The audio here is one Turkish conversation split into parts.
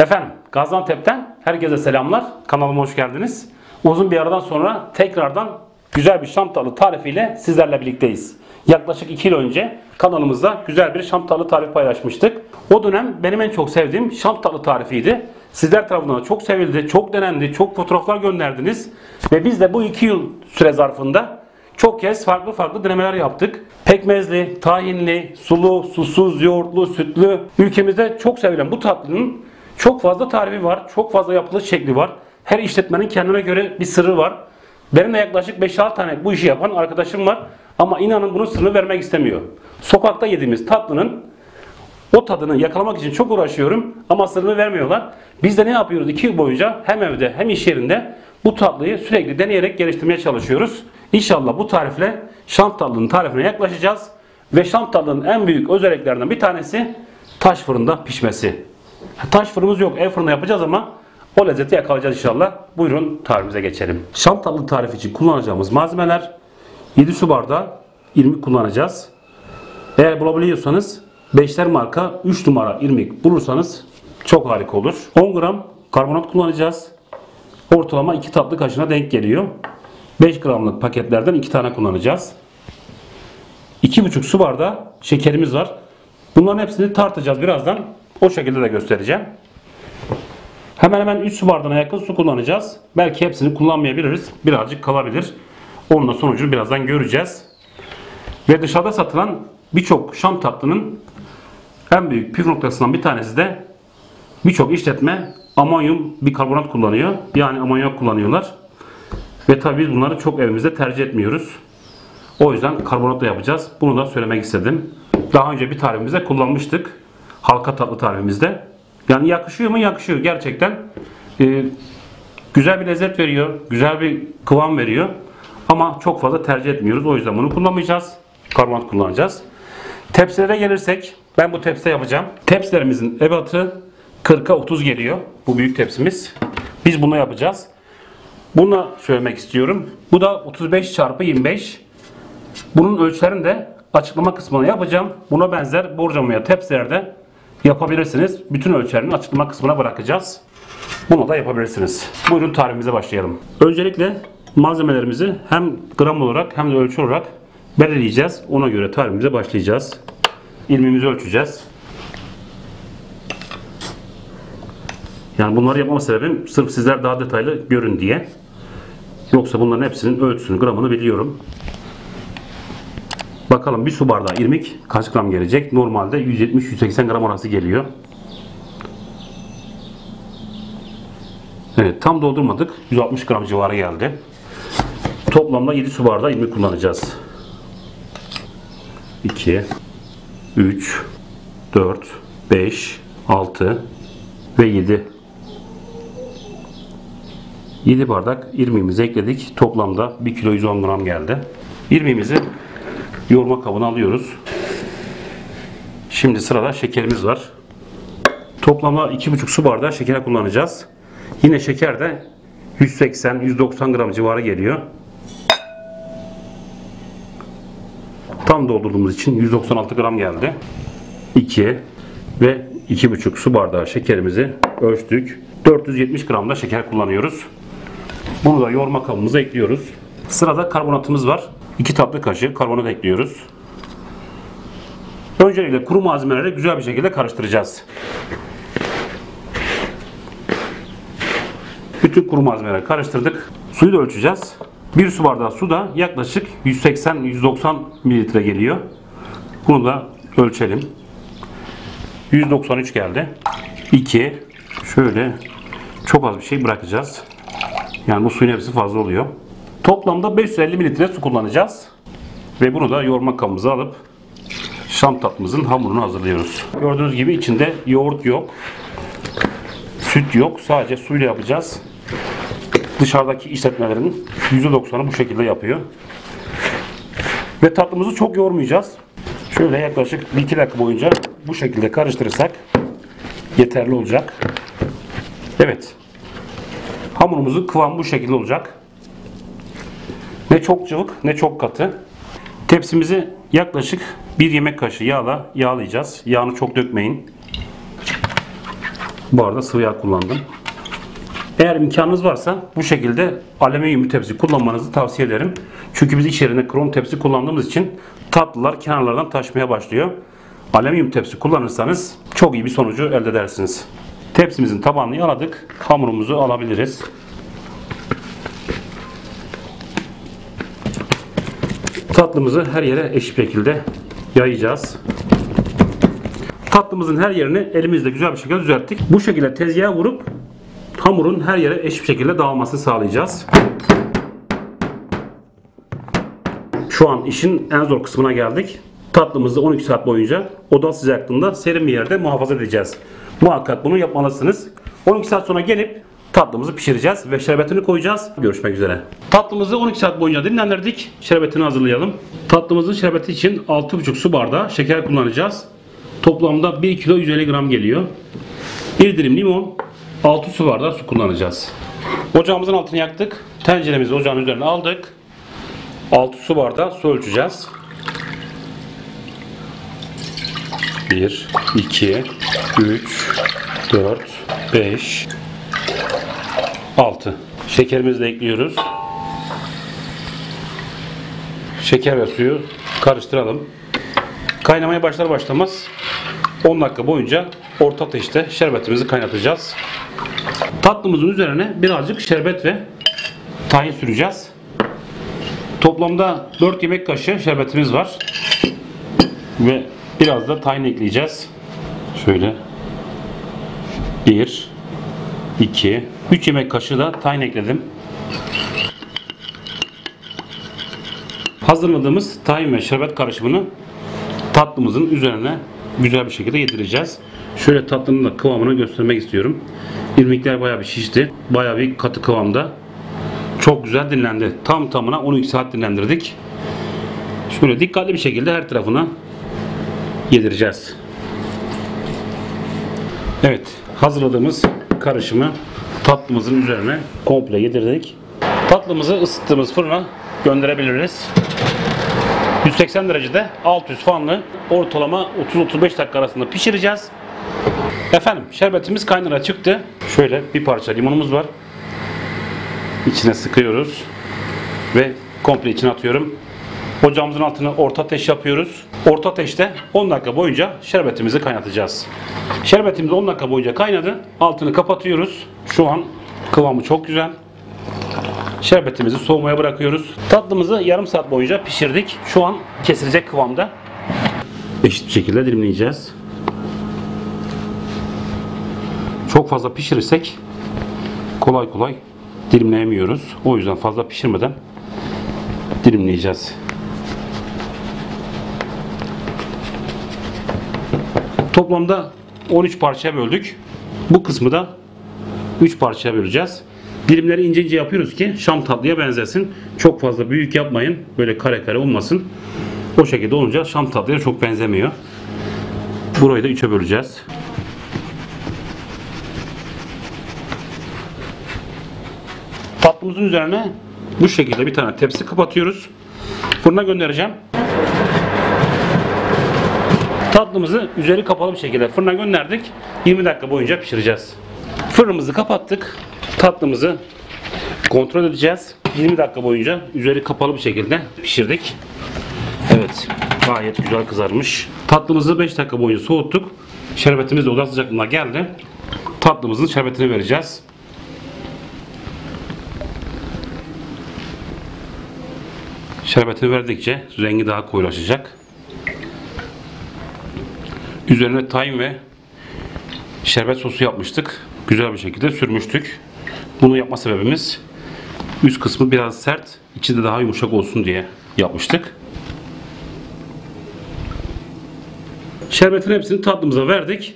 Efendim Gaziantep'ten herkese selamlar. Kanalıma hoş geldiniz. Uzun bir aradan sonra tekrardan güzel bir şam talı tarifiyle sizlerle birlikteyiz. Yaklaşık 2 yıl önce kanalımızda güzel bir şam talı tarifi paylaşmıştık. O dönem benim en çok sevdiğim şam talı tarifiydi. Sizler tarafından çok sevildi, çok denendi, çok fotoğraflar gönderdiniz. Ve biz de bu 2 yıl süre zarfında çok kez farklı farklı denemeler yaptık. Pekmezli, tahinli, sulu, susuz, yoğurtlu, sütlü. Ülkemizde çok sevilen bu tatlının çok fazla tarifi var. Çok fazla yapılış şekli var. Her işletmenin kendine göre bir sırrı var. Benim de yaklaşık 5-6 tane bu işi yapan arkadaşım var. Ama inanın bunun sırrını vermek istemiyor. Sokakta yediğimiz tatlının o tadını yakalamak için çok uğraşıyorum ama sırrını vermiyorlar. Biz de ne yapıyoruz? 2 yıl boyunca hem evde hem iş yerinde bu tatlıyı sürekli deneyerek geliştirmeye çalışıyoruz. İnşallah bu tarifle şam tatlının tarifine yaklaşacağız. Ve şam tatlının en büyük özelliklerinden bir tanesi taş fırında pişmesi. Taş fırınımız yok. Ev fırında yapacağız ama o lezzeti yakalayacağız inşallah. Buyurun tarifimize geçelim. Şam tatlı tarifi için kullanacağımız malzemeler 7 su bardağı irmik kullanacağız. Eğer bulabiliyorsanız 5'ler marka 3 numara irmik bulursanız çok harika olur. 10 gram karbonat kullanacağız. Ortalama 2 tatlı kaşığına denk geliyor. 5 gramlık paketlerden 2 tane kullanacağız. 2,5 su bardağı şekerimiz var. Bunların hepsini tartacağız birazdan. O şekilde de göstereceğim. Hemen hemen 3 su bardağına yakın su kullanacağız. Belki hepsini kullanmayabiliriz. Birazcık kalabilir. Onun da sonucunu birazdan göreceğiz. Ve dışarıda satılan birçok şam tatlının en büyük püf noktasından bir tanesi de birçok işletme amonyum bikarbonat kullanıyor. Yani amonyak kullanıyorlar. Ve tabii biz bunları çok evimizde tercih etmiyoruz. O yüzden karbonatla yapacağız. Bunu da söylemek istedim. Daha önce bir tarifimizde kullanmıştık. Halka tatlı tarifimizde. Yani yakışıyor mu? Yakışıyor. Gerçekten e, güzel bir lezzet veriyor. Güzel bir kıvam veriyor. Ama çok fazla tercih etmiyoruz. O yüzden bunu kullanmayacağız. Karbonat kullanacağız. Tepsilere gelirsek ben bu tepside yapacağım. Tepsilerimizin ebatı 40'a 30 geliyor. Bu büyük tepsimiz. Biz bunu yapacağız. Bunu söylemek istiyorum. Bu da 35 çarpı 25. Bunun ölçülerini de açıklama kısmına yapacağım. Buna benzer borcamaya tepsilerde yapabilirsiniz. Bütün ölçülerini açıklama kısmına bırakacağız. Bunu da yapabilirsiniz. Buyurun tarifimize başlayalım. Öncelikle malzemelerimizi hem gram olarak hem de ölçü olarak belirleyeceğiz. Ona göre tarifimize başlayacağız. İlmimizi ölçeceğiz. Yani bunları yapmama sebebim sırf sizler daha detaylı görün diye. Yoksa bunların hepsinin ölçüsünü, gramını biliyorum. Bakalım bir su bardağı irmik kaç gram gelecek? Normalde 170-180 gram arası geliyor. Evet tam doldurmadık. 160 gram civarı geldi. Toplamda 7 su bardağı irmik kullanacağız. 2 3 4 5 6 ve 7 7 bardak irmiğimizi ekledik. Toplamda 1 kilo 110 gram geldi. İrmiğimizi yoğurma kabına alıyoruz. Şimdi sırada şekerimiz var. Toplamda 2,5 su bardağı şeker kullanacağız. Yine şeker de 180-190 gram civarı geliyor. Tam doldurduğumuz için 196 gram geldi. 2 ve 2,5 su bardağı şekerimizi ölçtük. 470 gram da şeker kullanıyoruz. Bunu da yoğurma kabımıza ekliyoruz. Sırada karbonatımız var. 2 tatlı kaşığı karbonat ekliyoruz. Öncelikle kuru malzemeleri güzel bir şekilde karıştıracağız. Bütün kuru malzemeleri karıştırdık. Suyu da ölçeceğiz. 1 su bardağı su da yaklaşık 180-190 mililitre geliyor. Bunu da ölçelim. 193 geldi. 2 şöyle çok az bir şey bırakacağız. Yani bu suyun hepsi fazla oluyor. Toplamda 550 mililitre su kullanacağız. Ve bunu da yoğurma kabımıza alıp şam tatlımızın hamurunu hazırlıyoruz. Gördüğünüz gibi içinde yoğurt yok. Süt yok. Sadece suyla yapacağız. Dışarıdaki işletmelerin %90'ı bu şekilde yapıyor. Ve tatlımızı çok yoğurmayacağız. Şöyle yaklaşık 1-2 dakika boyunca bu şekilde karıştırırsak yeterli olacak. Evet. Hamurumuzun kıvamı bu şekilde olacak. Ne çok cıvık ne çok katı. Tepsimizi yaklaşık bir yemek kaşığı yağla yağlayacağız. Yağını çok dökmeyin. Bu arada sıvı yağ kullandım. Eğer imkanınız varsa bu şekilde alüminyum tepsi kullanmanızı tavsiye ederim. Çünkü biz yerinde krom tepsi kullandığımız için tatlılar kenarlardan taşmaya başlıyor. Alüminyum tepsi kullanırsanız çok iyi bir sonucu elde edersiniz. Tepsimizin tabanını yaladık. Hamurumuzu alabiliriz. Tatlımızı her yere eşit şekilde yayacağız. Tatlımızın her yerini elimizle güzel bir şekilde düzelttik. Bu şekilde tezgaha vurup hamurun her yere eşit şekilde dağılmasını sağlayacağız. Şu an işin en zor kısmına geldik. Tatlımızı 12 saat boyunca oda sıcaklığında serin bir yerde muhafaza edeceğiz. Muhakkak bunu yapmalısınız. 12 saat sonra gelip tatlımızı pişireceğiz ve şerbetini koyacağız. Görüşmek üzere. Tatlımızı 12 saat boyunca dinlendirdik. Şerbetini hazırlayalım. Tatlımızın şerbeti için 6,5 su bardağı şeker kullanacağız. Toplamda 1 kilo 150 gram geliyor. 1 dilim limon, 6 su bardağı su kullanacağız. Ocağımızın altını yaktık. Tenceremizi ocağın üzerine aldık. 6 su bardağı su ölçeceğiz. 1, 2, 3, 4, 5, 6. Şekerimizi de ekliyoruz. Şeker ve suyu karıştıralım. Kaynamaya başlar başlamaz 10 dakika boyunca orta ateşte şerbetimizi kaynatacağız. Tatlımızın üzerine birazcık şerbet ve tahin süreceğiz. Toplamda 4 yemek kaşığı şerbetimiz var. Ve biraz da tahin ekleyeceğiz. Şöyle 1 2 3 yemek kaşığı da tahin ekledim. Hazırladığımız tahin ve şerbet karışımını tatlımızın üzerine güzel bir şekilde yedireceğiz. Şöyle tatlının da kıvamını göstermek istiyorum. İrmikler bayağı bir şişti. Bayağı bir katı kıvamda. Çok güzel dinlendi. Tam tamına 12 saat dinlendirdik. Şöyle dikkatli bir şekilde her tarafına yedireceğiz. Evet, hazırladığımız karışımı tatlımızın üzerine komple yedirdik. Tatlımızı ısıttığımız fırına gönderebiliriz. 180 derecede alt üst fanlı ortalama 30-35 dakika arasında pişireceğiz. Efendim şerbetimiz kaynara çıktı. Şöyle bir parça limonumuz var. İçine sıkıyoruz. Ve komple içine atıyorum. Ocağımızın altını orta ateş yapıyoruz. Orta ateşte 10 dakika boyunca şerbetimizi kaynatacağız. Şerbetimiz 10 dakika boyunca kaynadı. Altını kapatıyoruz. Şu an kıvamı çok güzel. Şerbetimizi soğumaya bırakıyoruz. Tatlımızı yarım saat boyunca pişirdik. Şu an kesilecek kıvamda. Eşit bir şekilde dilimleyeceğiz. Çok fazla pişirirsek kolay kolay dilimleyemiyoruz. O yüzden fazla pişirmeden dilimleyeceğiz. Toplamda 13 parçaya böldük. Bu kısmı da 3 parçaya böleceğiz. Dilimleri ince ince yapıyoruz ki şam tatlıya benzesin. Çok fazla büyük yapmayın. Böyle kare kare olmasın. O şekilde olunca şam tatlıya çok benzemiyor. Burayı da 3'e böleceğiz. Tatlımızın üzerine bu şekilde bir tane tepsi kapatıyoruz. Fırına göndereceğim. Tatlımızı üzeri kapalı bir şekilde fırına gönderdik. 20 dakika boyunca pişireceğiz. Fırınımızı kapattık. Tatlımızı kontrol edeceğiz. 20 dakika boyunca üzeri kapalı bir şekilde pişirdik. Evet, gayet güzel kızarmış. Tatlımızı 5 dakika boyunca soğuttuk. Şerbetimiz de oda sıcaklığına geldi. Tatlımızın şerbetini vereceğiz. Şerbetini verdikçe rengi daha koyulaşacak. Üzerine tahin ve şerbet sosu yapmıştık. Güzel bir şekilde sürmüştük. Bunu yapma sebebimiz üst kısmı biraz sert, içi de daha yumuşak olsun diye yapmıştık. Şerbetin hepsini tatlımıza verdik.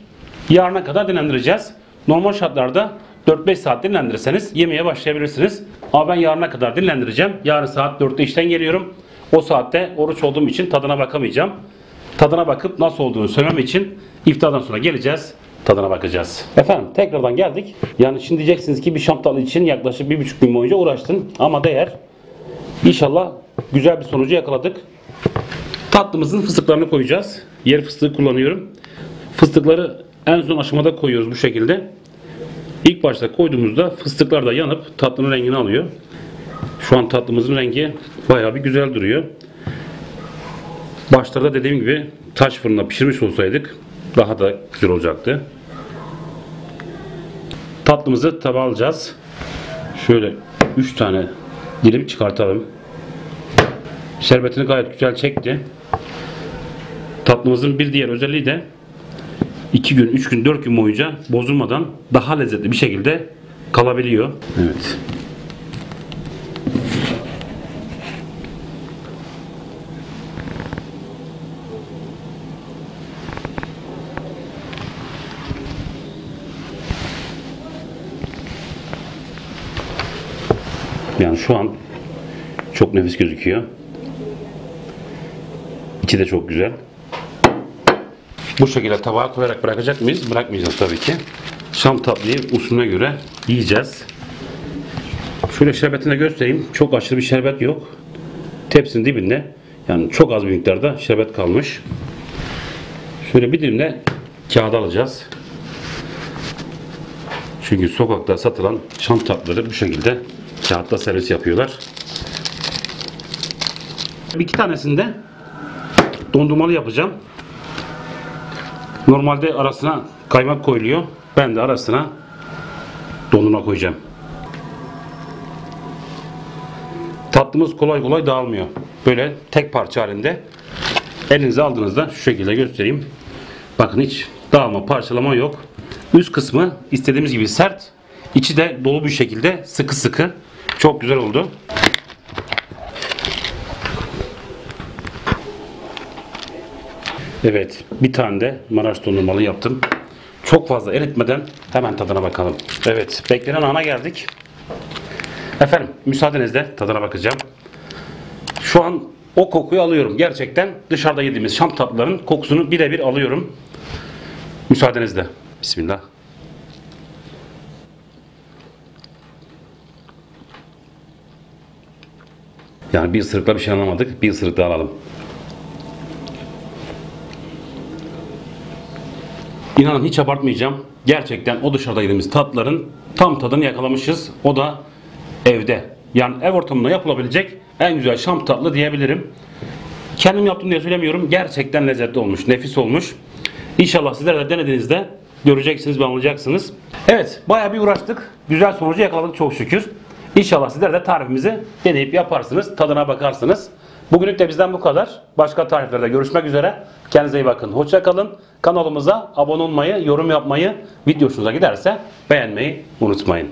Yarına kadar dinlendireceğiz. Normal şartlarda 4-5 saat dinlendirirseniz yemeğe başlayabilirsiniz. Ama ben yarına kadar dinlendireceğim. Yarın saat 4'te işten geliyorum. O saatte oruç olduğum için tadına bakamayacağım. Tadına bakıp nasıl olduğunu söylemem için iftardan sonra geleceğiz. Tadına bakacağız. Efendim tekrardan geldik. Yani şimdi diyeceksiniz ki bir şam tatlı için yaklaşık bir buçuk gün boyunca uğraştın. Ama değer. İnşallah güzel bir sonucu yakaladık. Tatlımızın fıstıklarını koyacağız. Yer fıstığı kullanıyorum. Fıstıkları en son aşamada koyuyoruz bu şekilde. İlk başta koyduğumuzda fıstıklar da yanıp tatlının rengini alıyor. Şu an tatlımızın rengi bayağı bir güzel duruyor. Başlarda dediğim gibi taş fırında pişirmiş olsaydık daha da güzel olacaktı. Tatlımızı tabağa alacağız. Şöyle 3 tane dilim çıkartalım. Şerbetini gayet güzel çekti. Tatlımızın bir diğer özelliği de 2 gün, 3 gün, 4 gün boyunca bozulmadan daha lezzetli bir şekilde kalabiliyor. Evet. Yani şu an çok nefis gözüküyor. İçi de çok güzel. Bu şekilde tabağa koyarak bırakacak mıyız? Bırakmayacağız tabii ki. Şam tatlıyı usulüne göre yiyeceğiz. Şöyle şerbetini göstereyim. Çok aşırı bir şerbet yok. Tepsinin dibinde yani çok az bir miktarda şerbet kalmış. Şöyle bir dilim de kağıda alacağız. Çünkü sokakta satılan şam tatlıları bu şekilde kağıtta servis yapıyorlar. Bir iki tanesinde dondurmalı yapacağım. Normalde arasına kaymak koyuluyor. Ben de arasına dondurma koyacağım. Tatlımız kolay kolay dağılmıyor. Böyle tek parça halinde elinize aldığınızda şu şekilde göstereyim. Bakın hiç dağılma, parçalama yok. Üst kısmı istediğimiz gibi sert. içi de dolu bir şekilde sıkı sıkı. Çok güzel oldu. Evet, bir tane de Maraş dondurmalı yaptım. Çok fazla eritmeden hemen tadına bakalım. Evet, beklenen ana geldik. Efendim, müsaadenizle tadına bakacağım. Şu an o kokuyu alıyorum. Gerçekten dışarıda yediğimiz şam tatlıların kokusunu birebir alıyorum. Müsaadenizle. Bismillah. Yani bir ısırıkla bir şey anlamadık. Bir ısırık daha alalım. İnanın hiç abartmayacağım. Gerçekten o dışarıda yediğimiz tatların tam tadını yakalamışız. O da evde. Yani ev ortamında yapılabilecek en güzel şam tatlı diyebilirim. Kendim yaptım diye söylemiyorum. Gerçekten lezzetli olmuş, nefis olmuş. İnşallah sizler de denediğinizde göreceksiniz ve anlayacaksınız. Evet, bayağı bir uğraştık. Güzel sonucu yakaladık çok şükür. İnşallah sizler de tarifimizi deneyip yaparsınız, tadına bakarsınız. Bugünlük de bizden bu kadar. Başka tariflerde görüşmek üzere. Kendinize iyi bakın. Hoşça kalın. Kanalımıza abone olmayı, yorum yapmayı, video hoşunuza giderse beğenmeyi unutmayın.